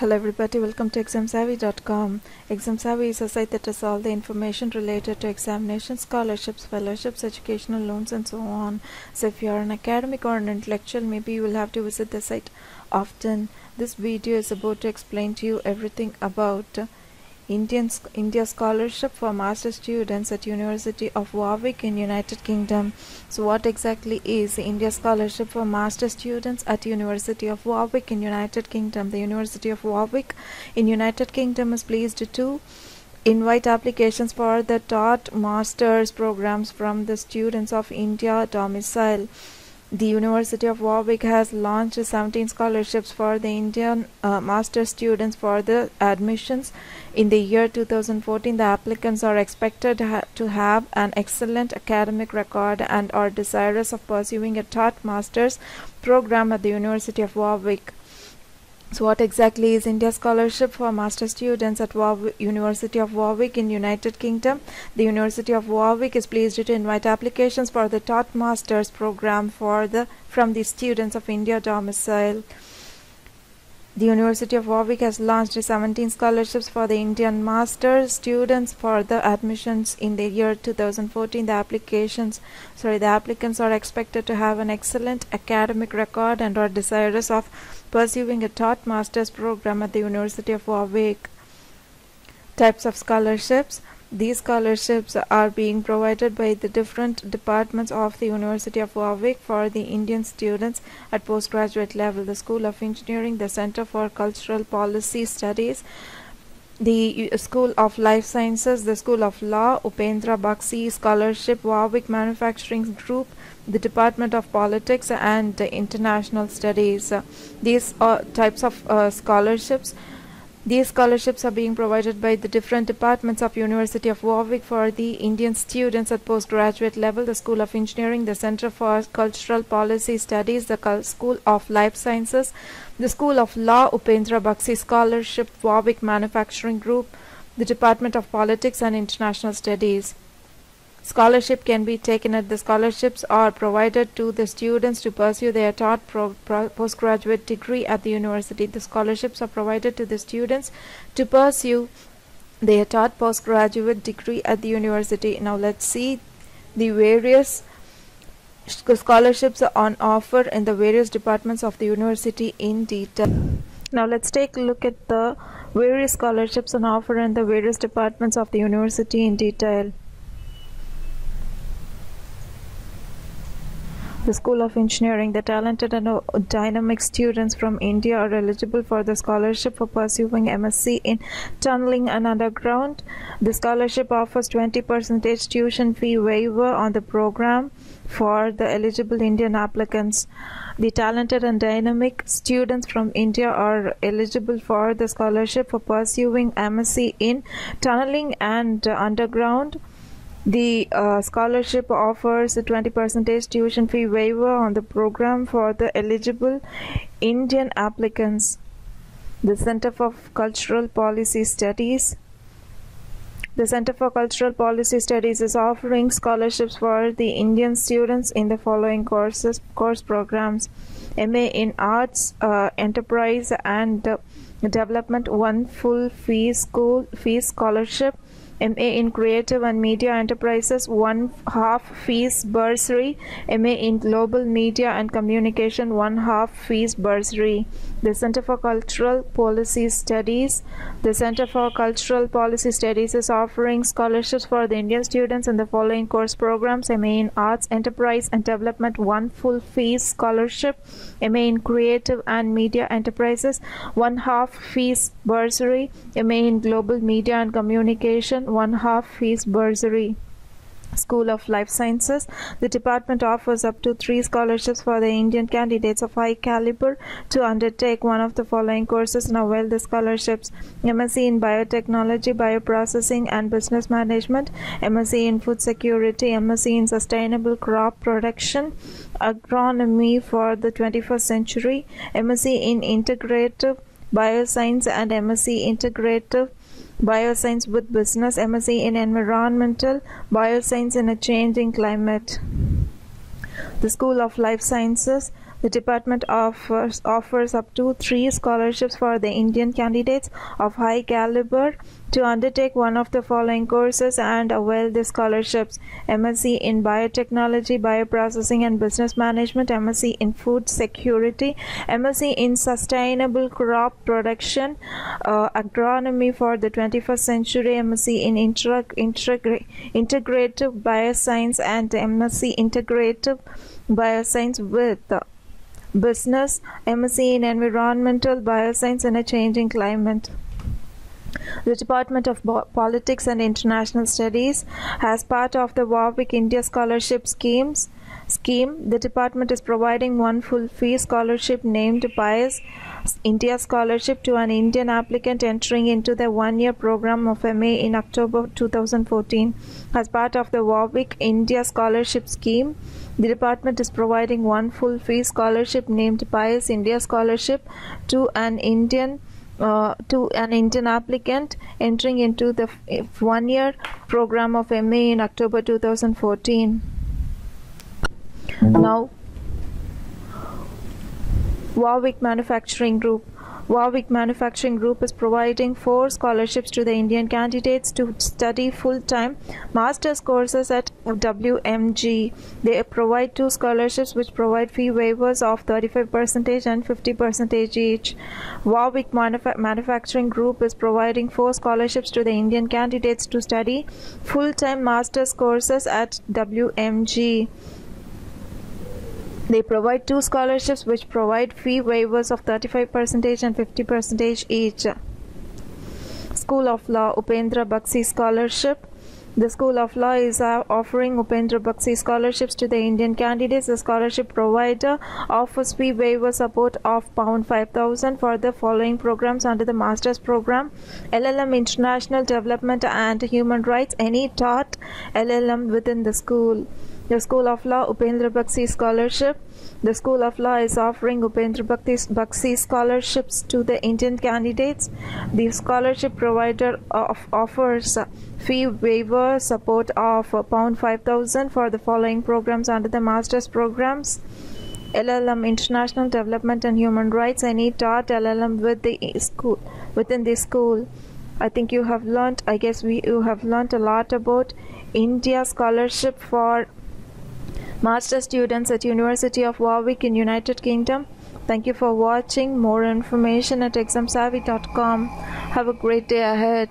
Hello everybody, welcome to examsavvy.com. ExamSavvy is a site that has all the information related to examinations, scholarships, fellowships, educational loans and so on. So if you are an academic or an intellectual, maybe you will have to visit the site often. This video is about to explain to you everything about Indian India scholarship for master students at University of Warwick in United Kingdom. So what exactly is India scholarship for master students at University of Warwick in United Kingdom? The University of Warwick in United Kingdom is pleased to invite applications for the taught masters programs from the students of India domicile. The University of Warwick has launched 17 scholarships for the Indian uh, master students for the admissions in the year 2014. The applicants are expected to have an excellent academic record and are desirous of pursuing a taught master's program at the University of Warwick. So what exactly is India Scholarship for Master Students at Warwick, University of Warwick in United Kingdom? The University of Warwick is pleased to invite applications for the Taught Masters program for the from the students of India domicile. The University of Warwick has launched 17 scholarships for the Indian Master students for the admissions in the year 2014. The applications, sorry, the applicants are expected to have an excellent academic record and are desirous of pursuing a taught master's program at the University of Warwick. Types of scholarships these scholarships are being provided by the different departments of the University of Warwick for the Indian students at postgraduate level. The School of Engineering, the Center for Cultural Policy Studies, the School of Life Sciences, the School of Law, Upendra Baxi Scholarship, Warwick Manufacturing Group, the Department of Politics and International Studies. These types of uh, scholarships these scholarships are being provided by the different departments of University of Warwick for the Indian students at postgraduate level, the School of Engineering, the Center for Cultural Policy Studies, the School of Life Sciences, the School of Law, Upendra Baxi Scholarship, Warwick Manufacturing Group, the Department of Politics and International Studies. Scholarship can be taken at the scholarships are provided to the students to pursue their taught postgraduate degree at the university. The scholarships are provided to the students to pursue their taught postgraduate degree at the university. Now let's see the various scholarships on offer in the various departments of the university in detail. Now let's take a look at the various scholarships on offer in the various departments of the university in detail. The School of Engineering. The talented and uh, dynamic students from India are eligible for the scholarship for pursuing MSc in tunneling and underground. The scholarship offers 20% tuition fee waiver on the program for the eligible Indian applicants. The talented and dynamic students from India are eligible for the scholarship for pursuing MSc in tunneling and underground the uh, scholarship offers a 20% tuition fee waiver on the program for the eligible Indian applicants. The Center for Cultural Policy Studies the Center for Cultural Policy Studies is offering scholarships for the Indian students in the following courses course programs MA in Arts, uh, Enterprise and uh, Development one full fee school fee scholarship MA in Creative and Media Enterprises, one half fees bursary. MA in Global Media and Communication, one half fees bursary. The Center for Cultural Policy Studies. The Center for Cultural Policy Studies is offering scholarships for the Indian students in the following course programs MA in Arts, Enterprise and Development, one full fees scholarship. MA in Creative and Media Enterprises, one half fees bursary. MA in Global Media and Communication, one half fees bursary. School of Life Sciences. The department offers up to three scholarships for the Indian candidates of high caliber to undertake one of the following courses and avail the scholarships MSc in Biotechnology, Bioprocessing and Business Management, MSc in Food Security, MSc in Sustainable Crop Production, Agronomy for the 21st Century, MSc in Integrative Bioscience and MSc Integrative Bioscience with Business, MSc in Environmental Bioscience in a Changing Climate. The School of Life Sciences, The department offers, offers up to three scholarships for the Indian candidates of high caliber to undertake one of the following courses and avail the scholarships. MSc in Biotechnology, Bioprocessing and Business Management, MSc in Food Security, MSc in Sustainable Crop Production, uh, Agronomy for the 21st Century, MSc in Intra- Integra- Integrative Bioscience, and MSc Integrative Bioscience with Business, MSc in Environmental Bioscience in a Changing Climate. The Department of Bo- Politics and International Studies, as part of the Warwick India Scholarship Schemes, scheme, the department is providing one full fee scholarship named Pious India Scholarship to an Indian applicant entering into the one year program of MA in October 2014. As part of the Warwick India Scholarship Scheme, the department is providing one full fee scholarship named Pious India Scholarship to an Indian uh, to an Indian applicant entering into the one year program of MA in October 2014. Now, Warwick Manufacturing Group. Warwick Manufacturing Group is providing four scholarships to the Indian candidates to study full-time master's courses at WMG. They provide two scholarships which provide fee waivers of 35% and 50% each. Warwick Manuf- Manufacturing Group is providing four scholarships to the Indian candidates to study full-time master's courses at WMG. They provide two scholarships which provide fee waivers of 35% and 50% each. School of Law Upendra Baxi Scholarship. The School of Law is uh, offering Upendra Baxi scholarships to the Indian candidates. The scholarship provider offers fee waiver support of pound 5000 for the following programs under the master's program: LLM International Development and Human Rights, any taught LLM within the school. The School of Law Upendra Baxi Scholarship. The School of Law is offering Upendra Baxi scholarships to the Indian candidates. The scholarship provider of, offers fee waiver support of pound 5000 for the following programs under the master's programs. LLM International Development and Human Rights. Any taught LLM with the school within the school. I think you have learned. I guess we you have learned a lot about India scholarship for master students at University of Warwick in United Kingdom. Thank you for watching. More information at examsavvy.com. Have a great day ahead.